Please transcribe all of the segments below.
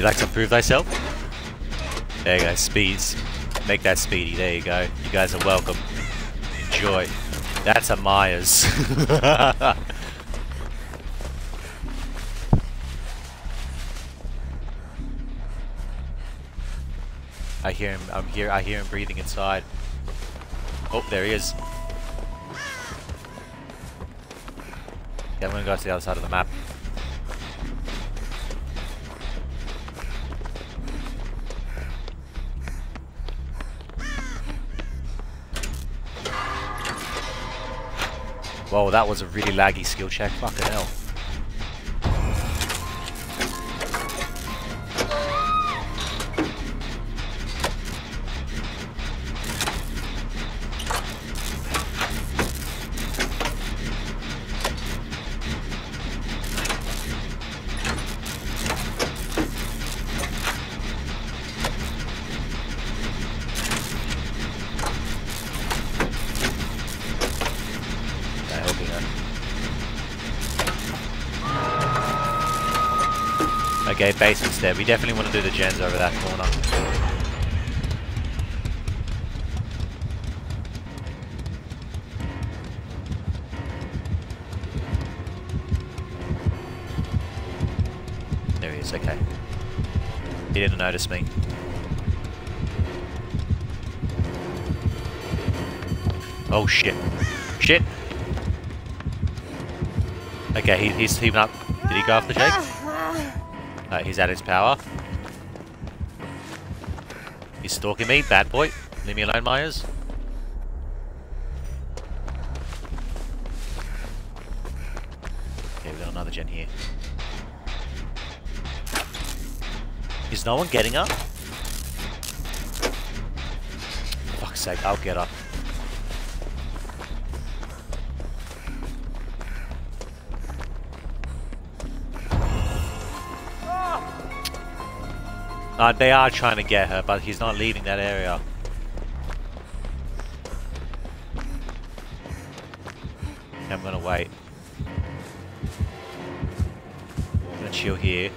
you like to prove thyself? There you go, speeds. Make that speedy. There you go. You guys are welcome. Enjoy. That's a Myers. I hear him. I'm here. I hear him breathing inside. Oh, there he is. Yeah, I'm gonna go to the other side of the map. Whoa, that was a really laggy skill check. Fucking hell. Okay, basement's there. We definitely want to do the gens over that corner. There he is, okay. He didn't notice me. Oh shit. Shit! Okay, he, he's heaving up. Did he go after Jake? Uh, he's at his power. He's stalking me. Bad boy. Leave me alone, Myers. Okay, we got another gen here. Is no one getting up? Fuck's sake, I'll get up. Uh, they are trying to get her, but he's not leaving that area. I'm gonna wait. I'm gonna chill here.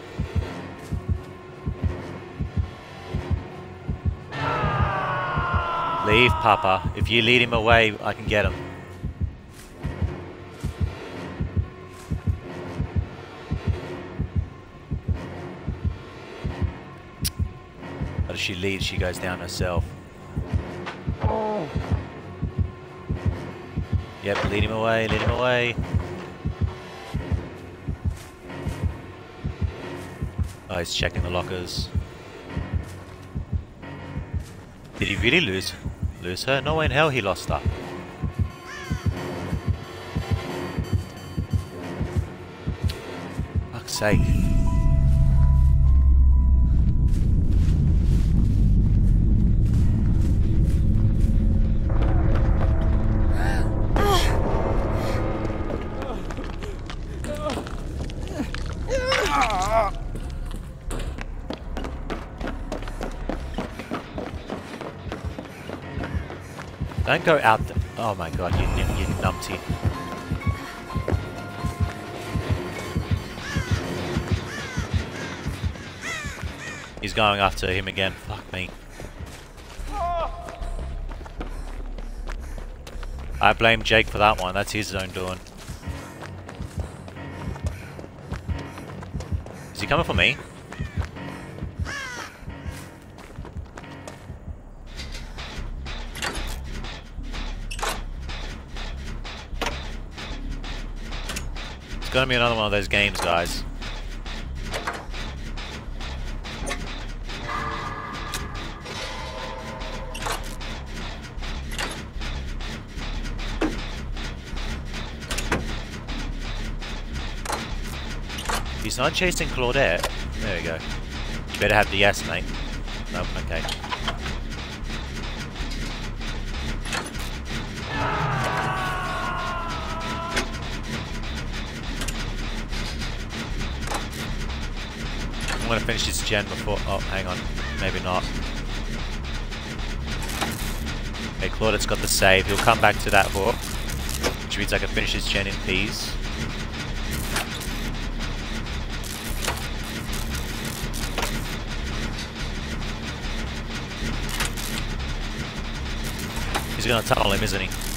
Leave, Papa. If you lead him away, I can get him. But if she leads, she goes down herself. Yep, lead him away, lead him away. Oh, he's checking the lockers. Did he really lose lose her? No way in hell he lost her. Fuck's sake. Don't go out the- Oh my god, you, you numpty. He's going after him again. Fuck me. I blame Jake for that one. That's his own doing. Is he coming for me? Gonna be another one of those games, guys. He's not chasing Claudette. There we go. You better have the yes, mate. Nope, okay. going to finish this gen before... Oh, hang on. Maybe not. Okay, Claudette's got the save. He'll come back to that hook. Which means I can finish this gen in peace. He's going to tunnel him, isn't he?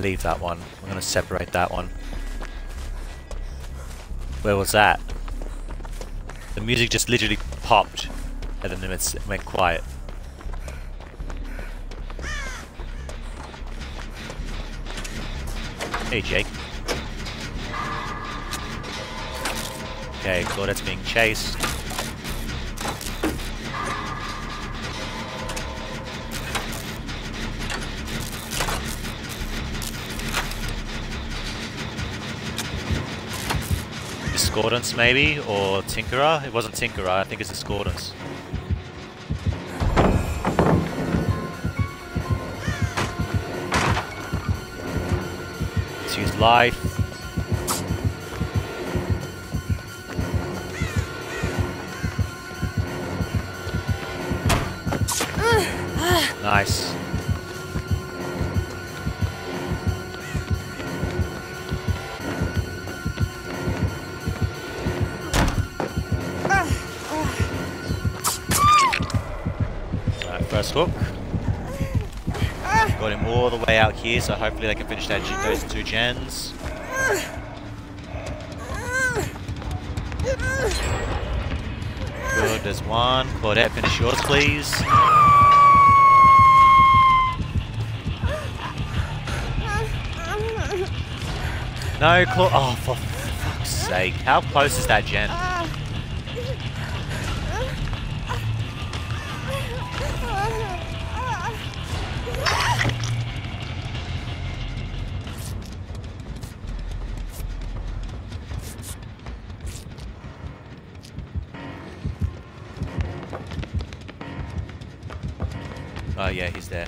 Leave that one. I'm gonna separate that one. Where was that? The music just literally popped and then it went quiet. Hey Jake. Okay, Claudette's being chased. Discordance maybe, or Tinkerer? It wasn't Tinkerer, I think it's Discordance. Let's use life. Nice. First hook. Got him all the way out here, so hopefully they can finish that, those two gens. Good, there's one. Claudette, finish yours, please. No, Cla- Oh, for fuck's sake. How close is that gen? Oh, yeah, he's there.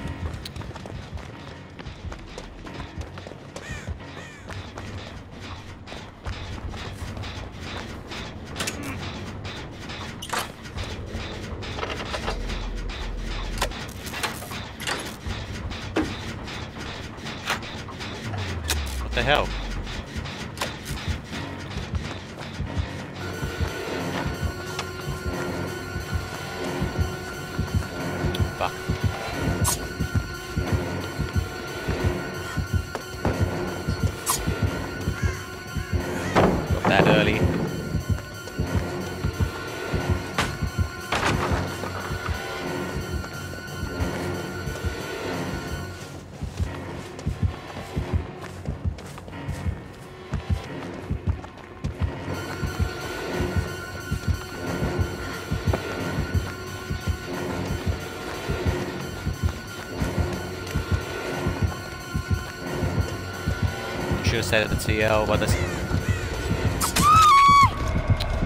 What the hell? Should have said it the TL, but this.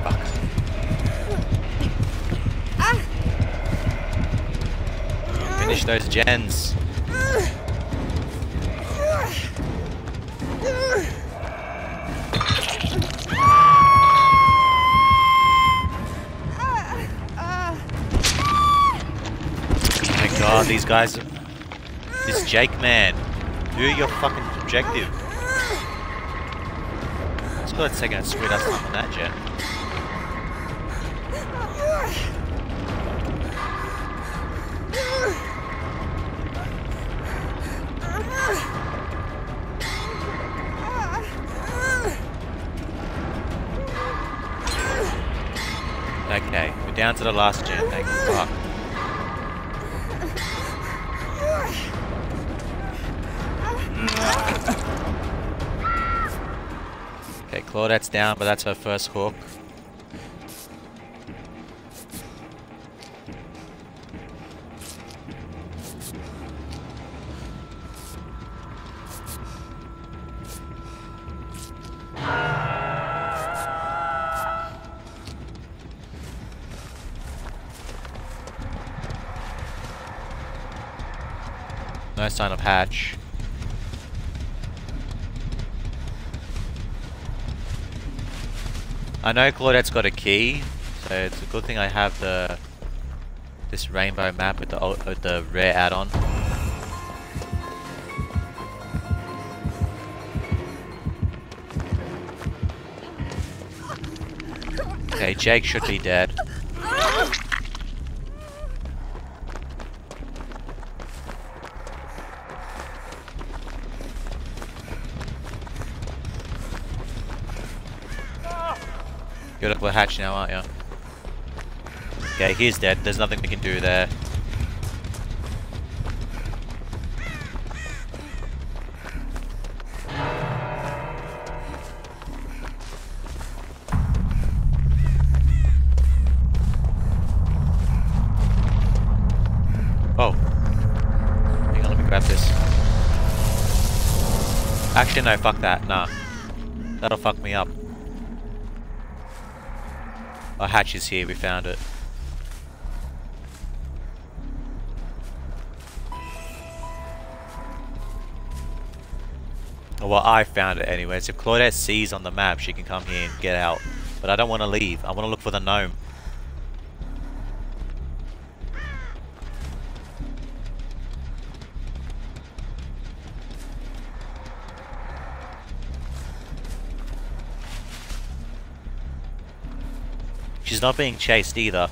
Fuck. Finish those gens. Oh my god, these guys. This Jake man. Do your fucking objective. Let's go let's take a sweet us time on that jet. Okay, we're down to the last jet, thank fuck. Okay, Claudette's down, but that's her first hook. Nice sign of hatch. I know Claudette's got a key, so it's a good thing I have the this rainbow map with the with the rare add-on. Okay, Jake should be dead. Hatch now, aren't you? Okay, he's dead. There's nothing we can do there. Oh. Hang on, let me grab this. Actually, no, fuck that. Nah. That'll fuck me up. Oh, hatch is here. We found it. Well, I found it anyways. If Claudette sees on the map, she can come here and get out. But I don't want to leave. I want to look for the gnome. She's not being chased either.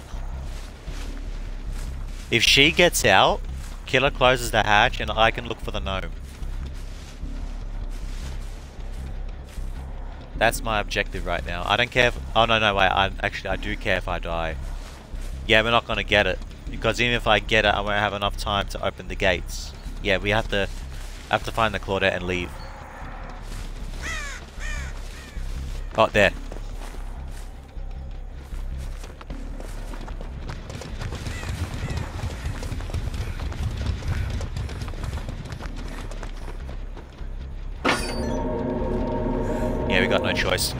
If she gets out, Killer closes the hatch and I can look for the gnome. That's my objective right now. I don't care if... Oh, no, no, wait. I, actually, I do care if I die. Yeah, we're not going to get it. Because even if I get it, I won't have enough time to open the gates. Yeah, we have to... have to find the Claudette and leave. Oh, there. We got no choice.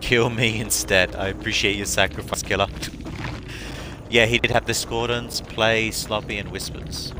Kill me instead. I appreciate your sacrifice, killer. yeah, he did have the discordance, play, sloppy, and whispers.